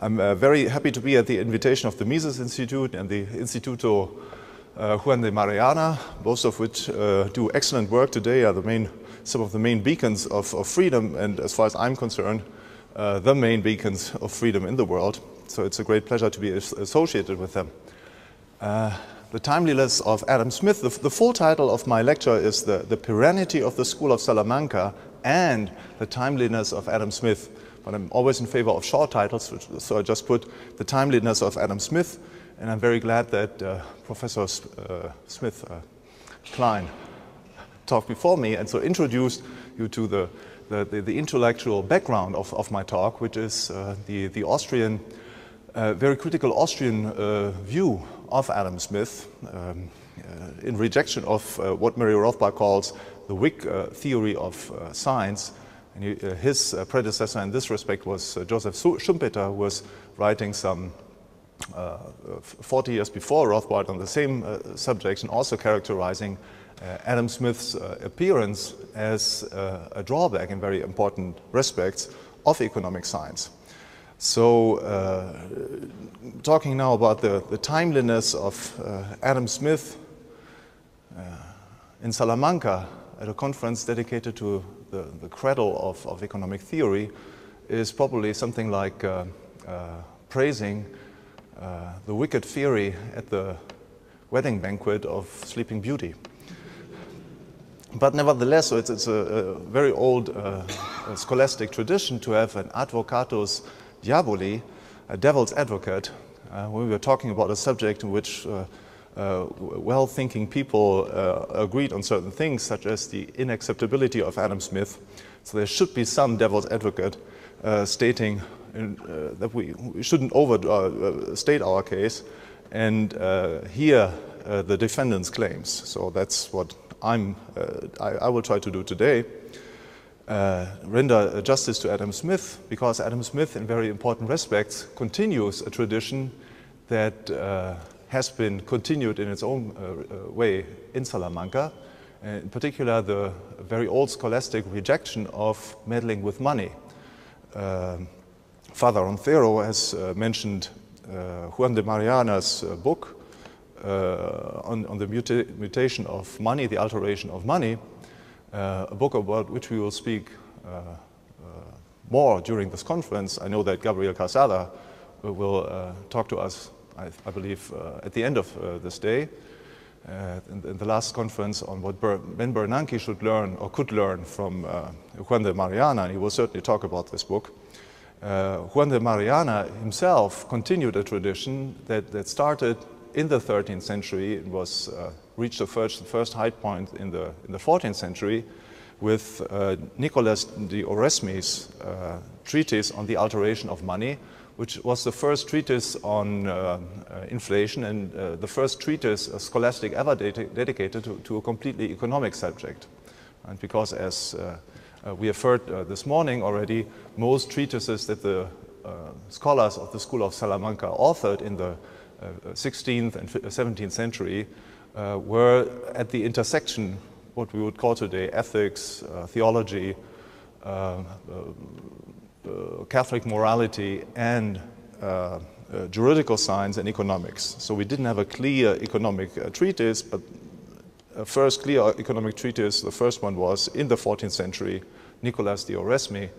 I'm uh, very happy to be at the invitation of the Mises Institute and the Instituto uh, Juan de Mariana, both of which uh, do excellent work today, are the main, some of the main beacons of, of freedom, and as far as I'm concerned, uh, the main beacons of freedom in the world. So it's a great pleasure to be associated with them. Uh, the Timeliness of Adam Smith. The, the, full title of my lecture is the, the Perenniety of the School of Salamanca and the Timeliness of Adam Smith but I'm always in favor of short titles, so I just put The Timeliness of Adam Smith, and I'm very glad that uh, Professor uh, Smith uh, Klein talked before me, and so introduced you to the, the, the, the intellectual background of, of my talk, which is uh, the, the Austrian, uh, very critical Austrian uh, view of Adam Smith um, in rejection of what Murray Rothbard calls the Whig theory of science, and he, uh, his uh, predecessor in this respect was uh, Joseph Schumpeter, who was writing some uh, 40 years before Rothbard on the same uh, subject and also characterizing uh, Adam Smith's appearance as a drawback in very important respects of economic science. So, talking now about the, the timeliness of Adam Smith in Salamanca at a conference dedicated to the, the cradle of, of economic theory is probably something like uh, uh, praising uh, the wicked fairy at the wedding banquet of Sleeping Beauty. But nevertheless, so it's, it's a, a, very old uh, scholastic tradition to have an advocatus diaboli, a devil's advocate, uh, when we were talking about a subject in which uh, uh, well-thinking people uh, agreed on certain things, such as the inacceptability of Adam Smith. So there should be some devil's advocate uh, stating in, that we, we, shouldn't overstate our case and hear the defendant's claims. So that's what I'm, I, I will try to do today. Uh, render justice to Adam Smith because Adam Smith, in very important respects, continues a tradition that uh, has been continued in its own uh, uh, way in Salamanca, in particular the very old scholastic rejection of meddling with money. Uh, Father Roncero has uh, mentioned uh, Juan de Mariana's book on, on, the muta mutation of money, the alteration of money, a book about which we will speak more during this conference. I know that Gabriel Calzada will talk to us I, I believe, uh, at the end of uh, this day, uh, in, in, the last conference on what Ber Ben Bernanke should learn or could learn from Juan de Mariana, and he will certainly talk about this book. Juan de Mariana himself continued a tradition that, that started in the 13th century and was uh, reached the first, the first high point in the, in the 14th century with uh, Nicolas de Oresme's uh, treatise on the alteration of money, which was the first treatise on uh, uh, inflation and uh, the first treatise uh, scholastic ever dedicated to, to, a completely economic subject. And because as we have heard this morning already, most treatises that the scholars of the School of Salamanca authored in the 16th and 17th century were at the intersection, what we would call today ethics, theology, uh, Catholic morality and uh, uh, juridical science and economics. So we didn't have a clear economic treatise, but a first clear economic treatise, the first one was in the 14th century, Nicolas de Oresme,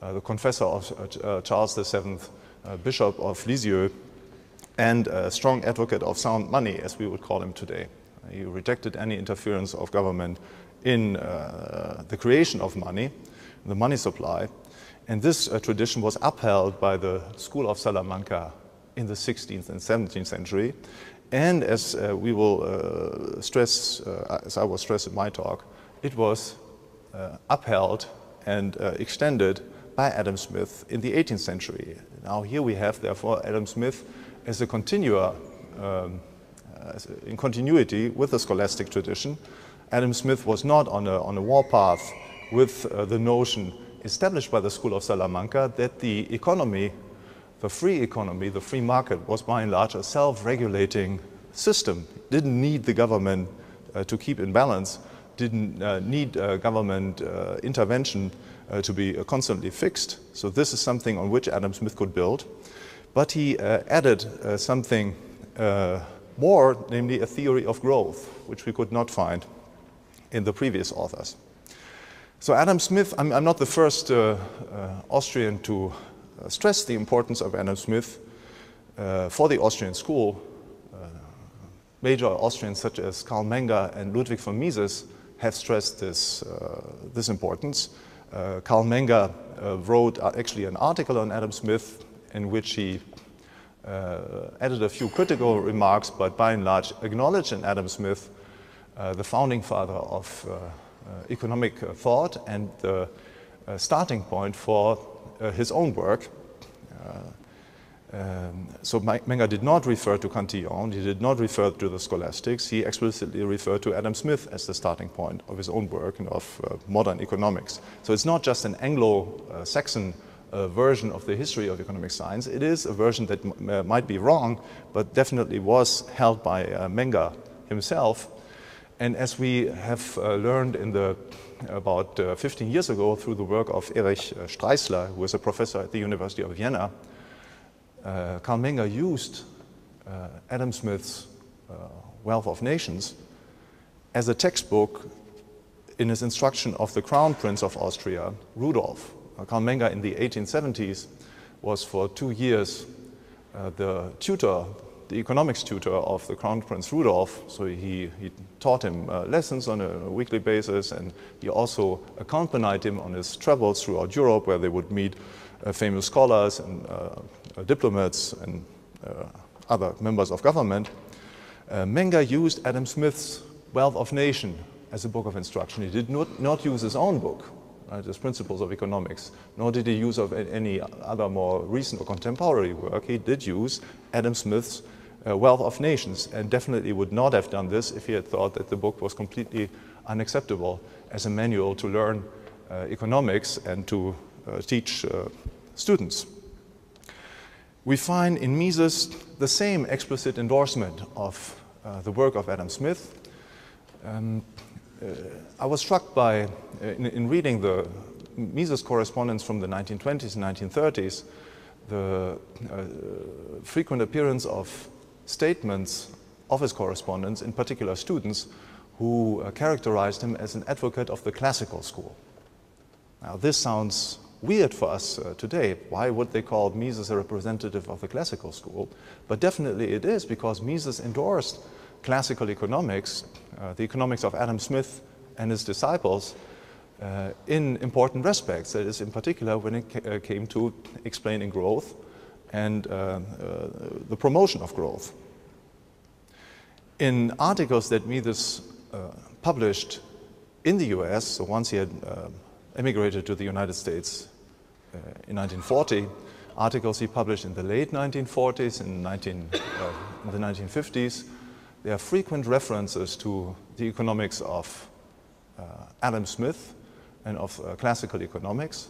uh, the confessor of uh, Charles VII, uh, Bishop of Lisieux, and a strong advocate of sound money, as we would call him today. He rejected any interference of government in the creation of money, the money supply, and this uh, tradition was upheld by the School of Salamanca in the 16th and 17th century. And as uh, we will uh, stress, uh, as I will stress in my talk, it was uh, upheld and uh, extended by Adam Smith in the 18th century. Now here we have, therefore, Adam Smith as a continuer, um, in continuity with the scholastic tradition. Adam Smith was not on a, on a warpath with the notion established by the School of Salamanca that the economy, the free economy, the free market, was by and large a self-regulating system. Didn't need the government uh, to keep in balance, didn't uh, need uh, government uh, intervention uh, to be constantly fixed. So this is something on which Adam Smith could build. But he added something more, namely a theory of growth, which we could not find in the previous authors. So Adam Smith, I'm, I'm not the first uh, uh, Austrian to uh, stress the importance of Adam Smith uh, for the Austrian school. Uh, major Austrians such as Carl Menger and Ludwig von Mises have stressed this, uh, this importance. Carl Menger wrote actually an article on Adam Smith in which he added a few critical remarks, but by and large acknowledged in Adam Smith the founding father of uh, economic uh, thought and the uh, starting point for his own work. Um, so Menger did not refer to Cantillon, he did not refer to the scholastics, he explicitly referred to Adam Smith as the starting point of his own work and of uh, modern economics. So it's not just an Anglo-Saxon uh, version of the history of economic science, it is a version that uh, might be wrong, but definitely was held by Menger himself and as we have uh, learned in the about uh, 15 years ago through the work of Erich Streisler, Streissler, who was a professor at the University of Vienna, uh, Carl Menger used uh, Adam Smith's uh, Wealth of Nations as a textbook in his instruction of the Crown Prince of Austria, Rudolf. Carl Menger in the 1870s was for two years the tutor the economics tutor of the Crown Prince Rudolf. So he, he taught him uh, lessons on a, weekly basis, and he also accompanied him on his travels throughout Europe, where they would meet uh, famous scholars and uh, uh diplomats and uh, other members of government. Uh, Menger used Adam Smith's Wealth of Nation as a book of instruction. He did not, not use his own book, right, as Principles of Economics, nor did he use of any other more recent or contemporary work. He did use Adam Smith's uh, Wealth of Nations and definitely would not have done this if he had thought that the book was completely unacceptable as a manual to learn uh, economics and to uh, teach uh, students. We find in Mises the same explicit endorsement of uh, the work of Adam Smith. Um, uh, I was struck by, in, in reading the Mises correspondence from the 1920s and 1930s, the uh, frequent appearance of statements of his correspondents, in particular students, who uh, characterized him as an advocate of the classical school. Now, this sounds weird for us uh, today. Why would they call Mises a representative of the classical school? But definitely it is because Mises endorsed classical economics, uh, the economics of Adam Smith and his disciples, uh, in important respects. That is, in particular, when it ca uh, came to explaining growth and uh, uh, the promotion of growth. In articles that Mises published in the US, so once he had emigrated to the United States in 1940, articles he published in the late 1940s and 19, uh, in the 1950s. There are frequent references to the economics of uh, Adam Smith and of uh, classical economics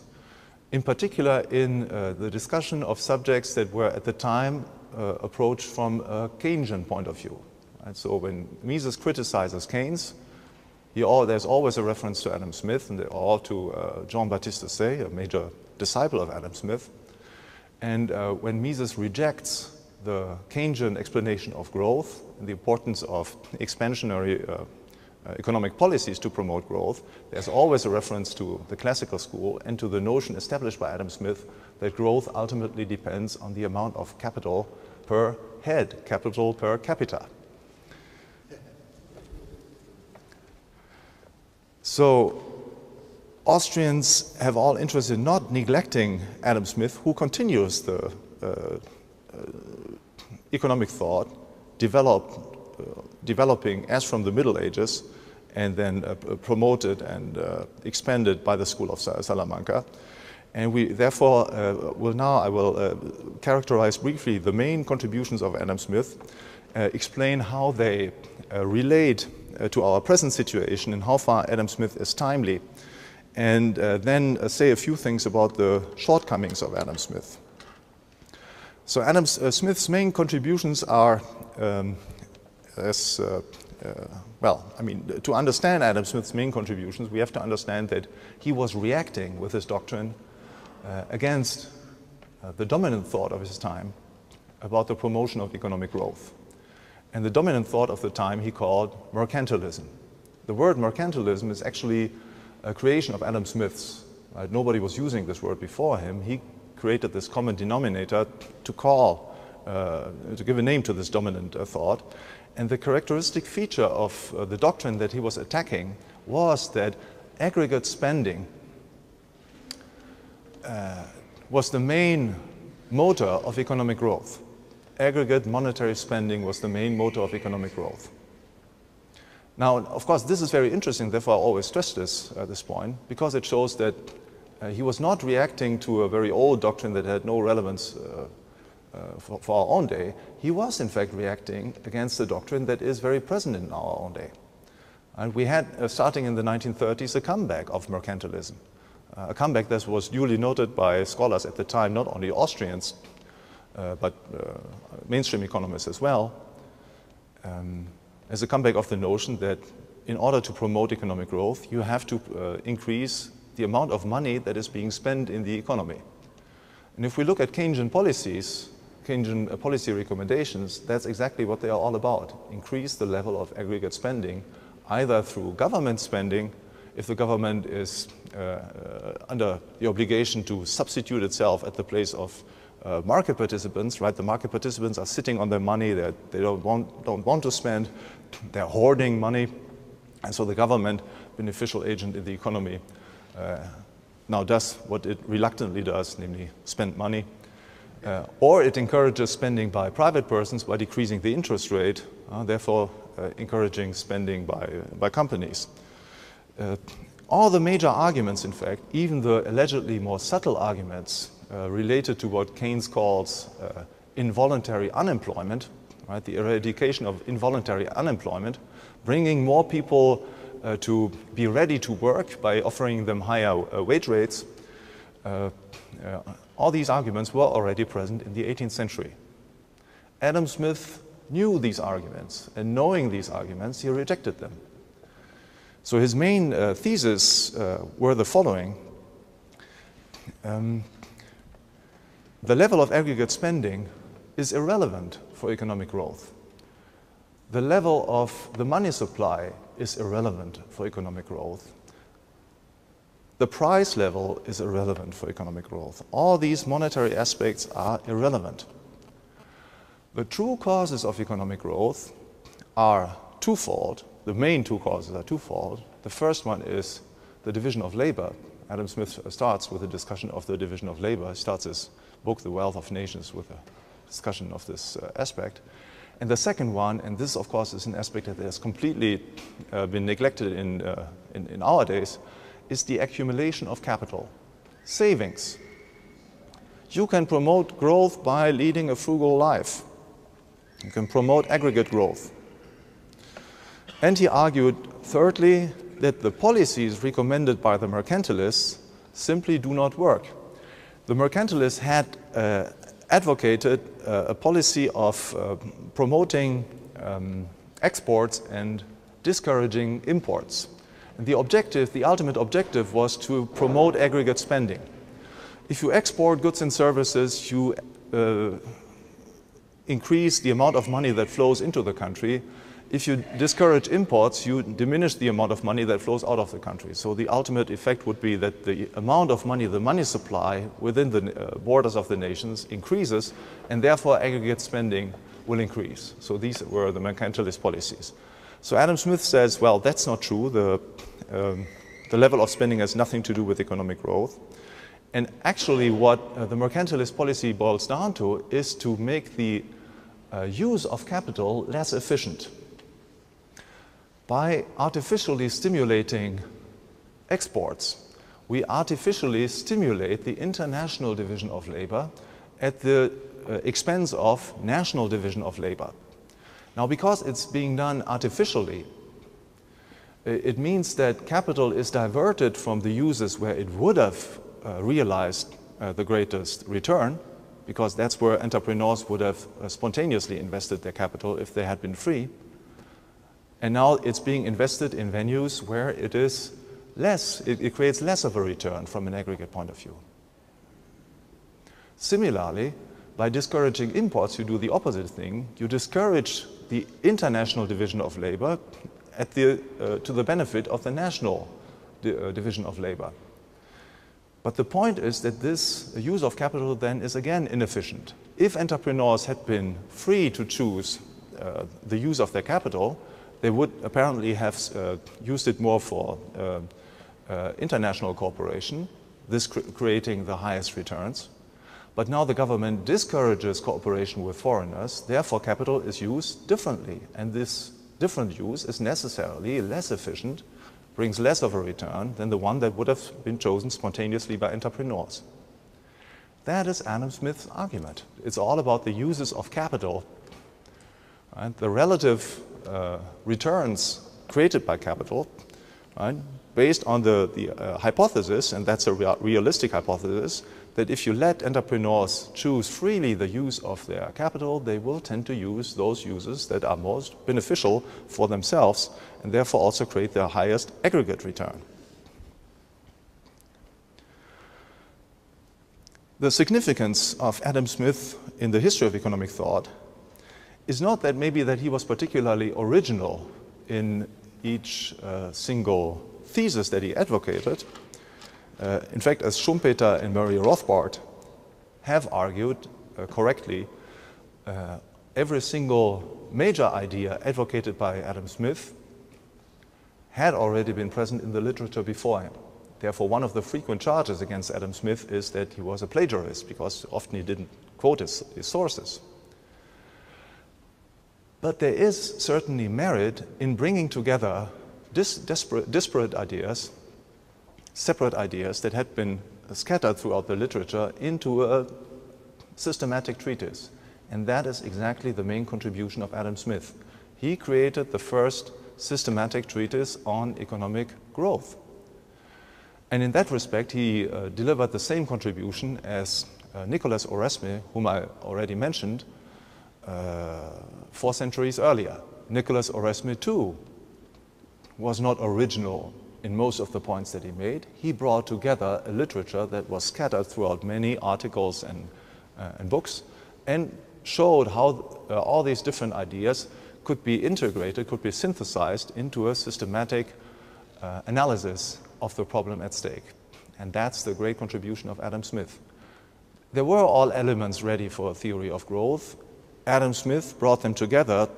in particular in uh, the discussion of subjects that were at the time uh, approached from a Keynesian point of view. And so when Mises criticizes Keynes, all, there's always a reference to Adam Smith and or to uh, Jean-Baptiste Say, a major disciple of Adam Smith. And uh, when Mises rejects the Keynesian explanation of growth the importance of expansionary uh, uh, economic policies to promote growth, there's always a reference to the classical school and to the notion established by Adam Smith that growth ultimately depends on the amount of capital per head, capital per capita. So Austrians have all interest in not neglecting Adam Smith, who continues the uh, uh, economic thought developed uh, developing as from the Middle Ages and then uh, promoted and uh, expanded by the School of Salamanca. And we therefore will now, I will characterize briefly the main contributions of Adam Smith, explain how they relate to our present situation and how far Adam Smith is timely, and uh, then uh, say a few things about the shortcomings of Adam Smith. So Adam uh, Smith's main contributions are um, as uh, uh, well, I mean, to understand Adam Smith's main contributions, we have to understand that he was reacting with his doctrine uh, against uh, the dominant thought of his time about the promotion of economic growth. And the dominant thought of the time he called mercantilism. The word mercantilism is actually a creation of Adam Smith's. Right? Nobody was using this word before him. He created this common denominator to call, uh, to give a name to this dominant uh, thought. And the characteristic feature of uh, the doctrine that he was attacking was that aggregate spending uh, was the main motor of economic growth. Aggregate monetary spending was the main motor of economic growth. Now, of course, this is very interesting, therefore I always stress this at this point, because it shows that he was not reacting to a very old doctrine that had no relevance uh, uh, for, for, our own day. He was, in fact, reacting against a doctrine that is very present in our own day. And we had, uh, starting in the 1930s, a comeback of mercantilism. Uh, a comeback that was duly noted by scholars at the time, not only Austrians, uh, but mainstream economists as well. Um, as a comeback of the notion that in order to promote economic growth, you have to uh, increase the amount of money that is being spent in the economy. And if we look at Keynesian policies, Keynesian uh, policy recommendations, that's exactly what they are all about. Increase the level of aggregate spending, either through government spending, if the government is uh, uh under the obligation to substitute itself at the place of uh, market participants, right? The market participants are sitting on their money that they don't want, don't want to spend. They're hoarding money. And so the government, beneficial agent in the economy, now does what it reluctantly does, namely spend money. Uh, or it encourages spending by private persons by decreasing the interest rate, uh, therefore uh, encouraging spending by, by companies. Uh, all the major arguments, in fact, even the allegedly more subtle arguments uh, related to what Keynes calls uh, involuntary unemployment, right, the eradication of involuntary unemployment, bringing more people uh, to be ready to work by offering them higher uh, wage rates. Uh, uh, all these arguments were already present in the 18th century. Adam Smith knew these arguments, and knowing these arguments, he rejected them. So his main uh, theses uh, were the following. Um, the level of aggregate spending is irrelevant for economic growth. The level of the money supply is irrelevant for economic growth. The price level is irrelevant for economic growth. All these monetary aspects are irrelevant. The true causes of economic growth are twofold. The main two causes are twofold. The first one is the division of labor. Adam Smith starts with a discussion of the division of labor. He starts his book, The Wealth of Nations, with a discussion of this uh, aspect. And the second one, and this of course is an aspect that has completely uh, been neglected in, uh, in, in our days, is the accumulation of capital, savings. You can promote growth by leading a frugal life. You can promote aggregate growth. And he argued, thirdly, that the policies recommended by the mercantilists simply do not work. The mercantilists had uh, advocated uh, a policy of uh, promoting um, exports and discouraging imports. And the objective, the ultimate objective was to promote aggregate spending. If you export goods and services, you uh, increase the amount of money that flows into the country, if you discourage imports, you diminish the amount of money that flows out of the country. So the ultimate effect would be that the amount of money, the money supply within the uh, borders of the nations increases, and therefore aggregate spending will increase. So these were the mercantilist policies. So Adam Smith says, well, that's not true. The, um, the level of spending has nothing to do with economic growth. And actually what uh, the mercantilist policy boils down to is to make the uh, use of capital less efficient by artificially stimulating exports, we artificially stimulate the international division of labor at the uh, expense of national division of labor. Now, because it's being done artificially, it means that capital is diverted from the uses where it would have uh, realized uh, the greatest return, because that's where entrepreneurs would have uh, spontaneously invested their capital if they had been free. And now it's being invested in venues where it is less, it, it creates less of a return from an aggregate point of view. Similarly, by discouraging imports, you do the opposite thing. You discourage the international division of labor the, uh, to the benefit of the national di uh, division of labor. But the point is that this use of capital then is again inefficient. If entrepreneurs had been free to choose uh, the use of their capital, they would apparently have uh, used it more for uh, uh international cooperation, this cr creating the highest returns. But now the government discourages cooperation with foreigners, therefore capital is used differently. And this different use is necessarily less efficient brings less of a return than the one that would have been chosen spontaneously by entrepreneurs. That is Adam Smith's argument. It's all about the uses of capital, right? the relative uh, returns created by capital, right? based on the, the uh, hypothesis, and that's a rea realistic hypothesis, that if you let entrepreneurs choose freely the use of their capital, they will tend to use those uses that are most beneficial for themselves and therefore also create the highest aggregate return. The significance of Adam Smith in the history of economic thought is not that maybe that he was particularly original in each uh, single thesis that he advocated, uh, in fact, as Schumpeter and Murray Rothbard have argued uh, correctly, uh, every single major idea advocated by Adam Smith had already been present in the literature before him. Therefore, one of the frequent charges against Adam Smith is that he was a plagiarist because often he didn't quote his, his sources. But there is certainly merit in bringing together dis disparate, disparate ideas separate ideas that had been scattered throughout the literature into a systematic treatise. And that is exactly the main contribution of Adam Smith. He created the first systematic treatise on economic growth. And in that respect, he uh, delivered the same contribution as uh, Nicolas Oresme, whom I already mentioned, four centuries earlier. Nicholas Oresme, too, was not original in most of the points that he made, he brought together a literature that was scattered throughout many articles and, uh, and books and showed how uh, all these different ideas could be integrated, could be synthesized into a systematic uh, analysis of the problem at stake. And that's the great contribution of Adam Smith. There were all elements ready for a theory of growth. Adam Smith brought them together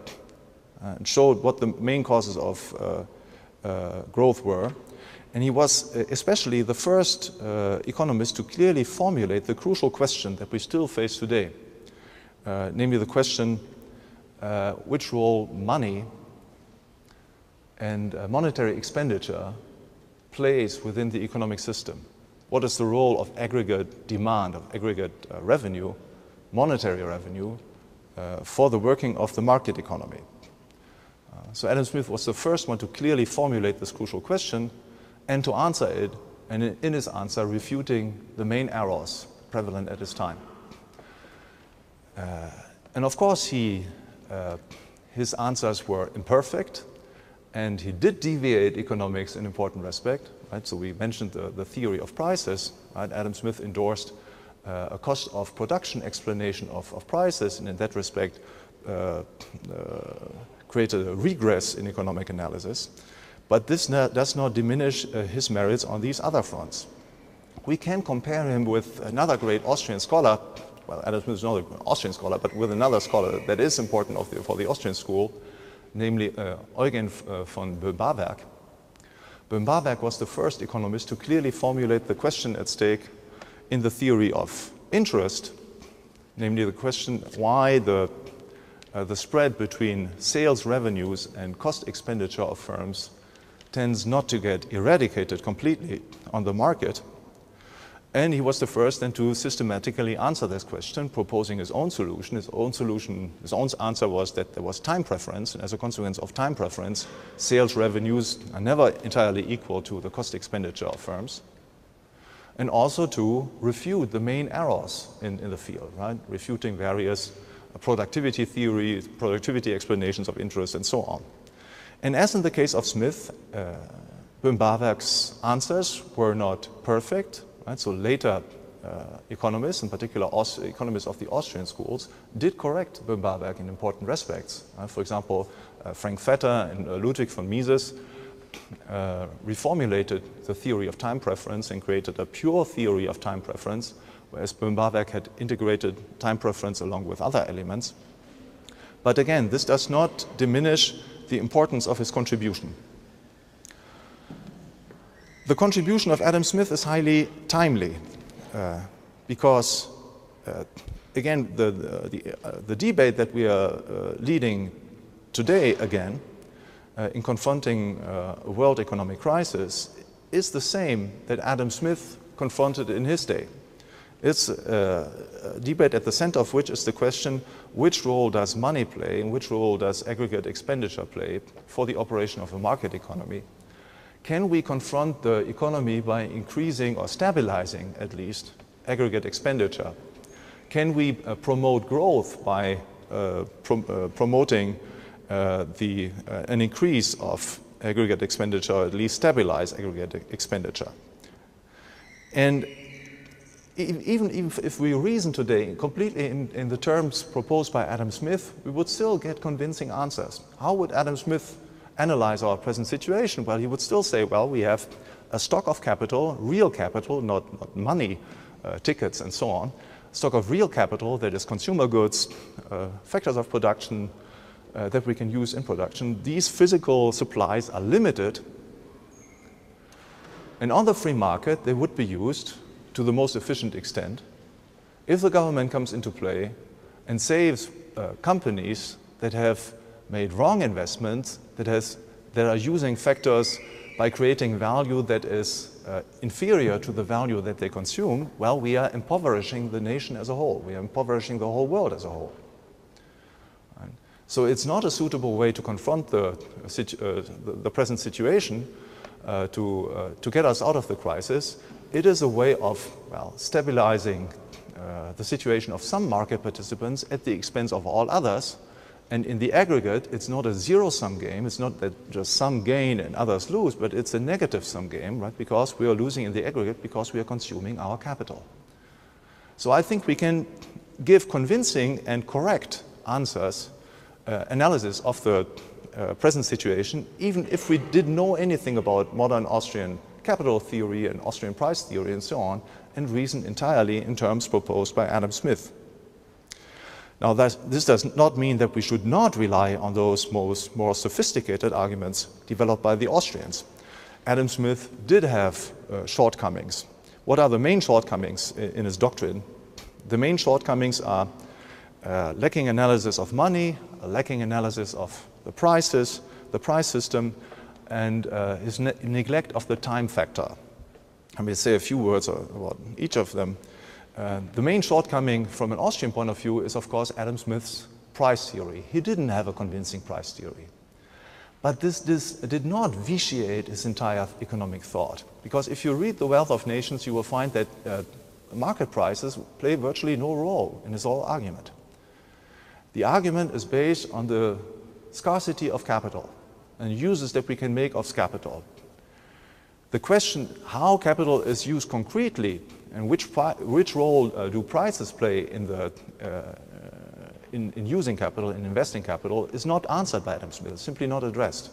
and showed what the main causes of uh, uh, growth were. And he was uh, especially the first uh, economist to clearly formulate the crucial question that we still face today, namely the question which role money and monetary expenditure plays within the economic system. What is the role of aggregate demand, of aggregate uh, revenue, monetary revenue, uh, for the working of the market economy? so Adam Smith was the first one to clearly formulate this crucial question and to answer it, and in his answer, refuting the main errors prevalent at his time. Uh, and of course, he, uh, his answers were imperfect, and he did deviate economics in important respect. Right? So we mentioned the, the theory of prices. Right? Adam Smith endorsed uh, a cost of production explanation of, of prices, and in that respect, uh, uh, created a regress in economic analysis, but this does not diminish uh, his merits on these other fronts. We can compare him with another great Austrian scholar, well, Adam Smith is not an Austrian scholar, but with another scholar that is important the, for the Austrian school, namely uh, Eugen uh, von Böhm-Bawerk. Böhm-Bawerk was the first economist to clearly formulate the question at stake in the theory of interest, namely the question why the uh, the spread between sales revenues and cost expenditure of firms tends not to get eradicated completely on the market. And he was the first then to systematically answer this question, proposing his own solution. His own solution, his own answer was that there was time preference, and as a consequence of time preference, sales revenues are never entirely equal to the cost expenditure of firms. And also to refute the main errors in, in the field, right? Refuting various productivity theories, productivity explanations of interest, and so on. And as in the case of Smith, uh, Böhm-Bawerk's answers were not perfect, right? So later uh, economists, in particular economists of the Austrian schools, did correct Böhm-Bawerk in important respects. Uh, for example, uh, Frank Fetter and uh, Ludwig von Mises uh, reformulated the theory of time preference and created a pure theory of time preference, whereas Böhm-Bawerk had integrated time preference along with other elements. But again, this does not diminish the importance of his contribution. The contribution of Adam Smith is highly timely uh, because, uh, again, the, the, uh, the, debate that we are uh, leading today again uh, in confronting uh, a world economic crisis is the same that Adam Smith confronted in his day. It's a, a debate at the center of which is the question which role does money play and which role does aggregate expenditure play for the operation of a market economy? Can we confront the economy by increasing or stabilizing at least aggregate expenditure? Can we uh, promote growth by uh, uh, promoting uh, the, uh, an increase of aggregate expenditure, or at least stabilize aggregate expenditure? And even, even if we reason today completely in, in, the terms proposed by Adam Smith, we would still get convincing answers. How would Adam Smith analyze our present situation? Well, he would still say, well, we have a stock of capital, real capital, not, not money, uh, tickets, and so on, stock of real capital that is consumer goods, uh, factors of production uh, that we can use in production. These physical supplies are limited, and on the free market, they would be used to the most efficient extent, if the government comes into play and saves uh, companies that have made wrong investments, that, has, that are using factors by creating value that is uh, inferior to the value that they consume, well, we are impoverishing the nation as a whole. We are impoverishing the whole world as a whole. So it's not a suitable way to confront the, uh, the, the present situation uh, to, uh, to get us out of the crisis it is a way of, well, stabilizing uh, the situation of some market participants at the expense of all others. And in the aggregate, it's not a zero-sum game. It's not that just some gain and others lose, but it's a negative-sum game, right? Because we are losing in the aggregate because we are consuming our capital. So I think we can give convincing and correct answers, uh, analysis of the uh, present situation, even if we didn't know anything about modern Austrian capital theory and Austrian price theory and so on, and reason entirely in terms proposed by Adam Smith. Now, this does not mean that we should not rely on those most, more sophisticated arguments developed by the Austrians. Adam Smith did have uh, shortcomings. What are the main shortcomings in, in his doctrine? The main shortcomings are uh, lacking analysis of money, lacking analysis of the prices, the price system, and uh, his ne neglect of the time factor. Let me say a few words about each of them. Uh, the main shortcoming from an Austrian point of view is, of course, Adam Smith's price theory. He didn't have a convincing price theory. But this, this, did not vitiate his entire economic thought. Because if you read The Wealth of Nations, you will find that uh, market prices play virtually no role in his whole argument. The argument is based on the scarcity of capital and uses that we can make of capital. The question how capital is used concretely and which, which role uh, do prices play in, the, uh, in, in, using capital, in investing capital, is not answered by Adam Smith, simply not addressed.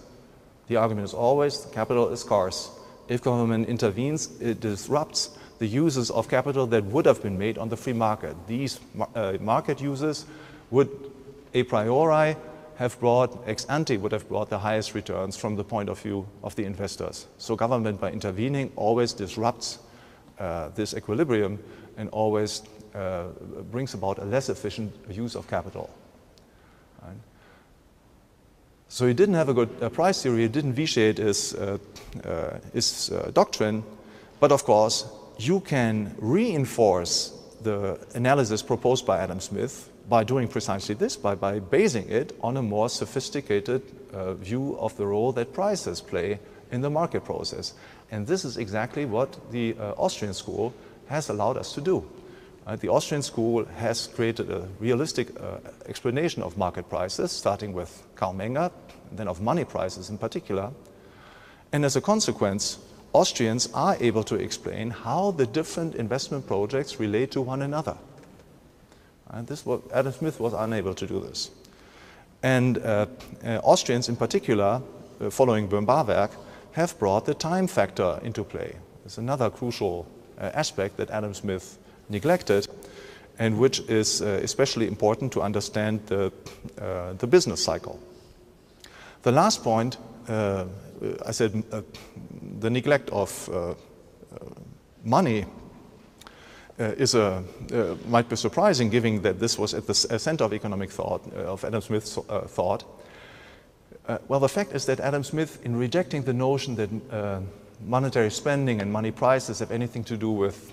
The argument is always capital is scarce. If government intervenes, it disrupts the uses of capital that would have been made on the free market. These uh, market uses would a priori have brought, ex ante would have brought the highest returns from the point of view of the investors. So government by intervening always disrupts uh, this equilibrium and always uh, brings about a less efficient use of capital. Right? So he didn't have a good uh, price theory, he didn't vitiate his, uh, uh, his uh, doctrine, but of course you can reinforce the analysis proposed by Adam Smith by doing precisely this, by, by basing it on a more sophisticated uh, view of the role that prices play in the market process. And this is exactly what the uh, Austrian school has allowed us to do. Uh, the Austrian school has created a realistic uh, explanation of market prices, starting with Carl Menger, then of money prices in particular. And as a consequence, Austrians are able to explain how the different investment projects relate to one another. And this was, Adam Smith was unable to do this. And uh, uh, Austrians in particular, uh, following Böhm-Bawerk, have brought the time factor into play. It's another crucial uh, aspect that Adam Smith neglected and which is uh, especially important to understand the, uh, the business cycle. The last point, I said the neglect of money is a, uh, might be surprising given that this was at the center of economic thought, uh, of Adam Smith's thought. well, the fact is that Adam Smith, in rejecting the notion that monetary spending and money prices have anything to do with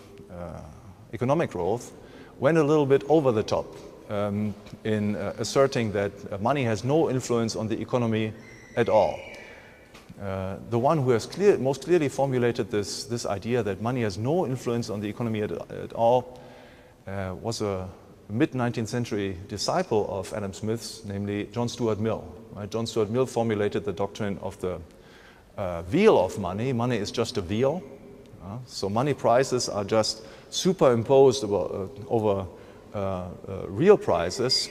economic growth, went a little bit over the top um, in uh, asserting that money has no influence on the economy at all. Uh, the one who has clear, most clearly formulated this, this idea that money has no influence on the economy at, at all uh, was a mid-19th century disciple of Adam Smith's, namely John Stuart Mill. Right? John Stuart Mill formulated the doctrine of the uh, veil of money. Money is just a veil. Uh, so money prices are just superimposed over, uh, over real prices,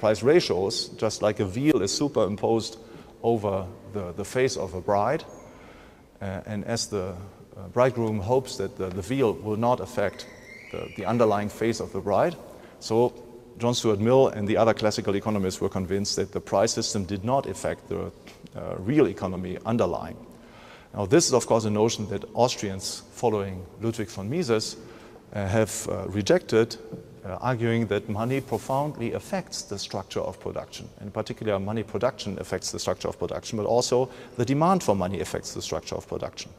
price ratios, just like a veil is superimposed over the, the face of a bride. Uh, and as the uh, bridegroom hopes that the, the veil will not affect the, the underlying face of the bride, so John Stuart Mill and the other classical economists were convinced that the price system did not affect the uh, real economy underlying. Now, this is, of course, a notion that Austrians, following Ludwig von Mises, uh, have uh, rejected arguing that money profoundly affects the structure of production. In particular, money production affects the structure of production, but also the demand for money affects the structure of production.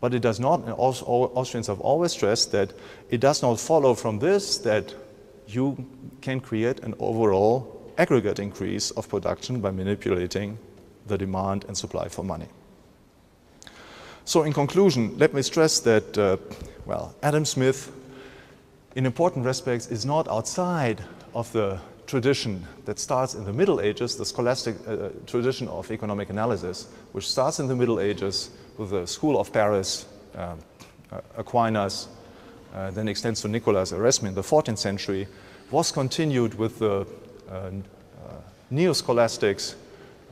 But it does not, Austrians have always stressed that it does not follow from this that you can create an overall aggregate increase of production by manipulating the demand and supply for money. So in conclusion, let me stress that, uh, well, Adam Smith in important respects is not outside of the tradition that starts in the Middle Ages, the scholastic uh, tradition of economic analysis, which starts in the Middle Ages with the School of Paris, uh, Aquinas, uh, then extends to Nicolas Oresme in the 14th century, was continued with the uh, uh, neo-scholastics,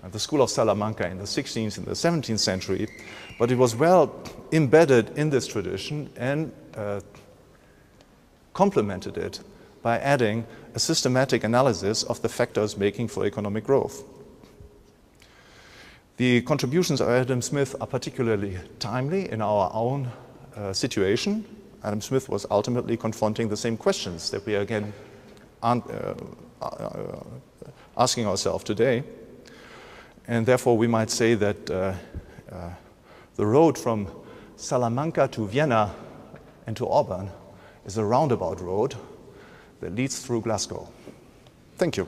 uh, the School of Salamanca in the 16th and the 17th century, but it was well embedded in this tradition and complemented it by adding a systematic analysis of the factors making for economic growth. The contributions of Adam Smith are particularly timely in our own uh, situation. Adam Smith was ultimately confronting the same questions that we are again uh, uh, asking ourselves today. And therefore, we might say that uh, uh, the road from Salamanca to Vienna and to Auburn is a roundabout road that leads through Glasgow. Thank you.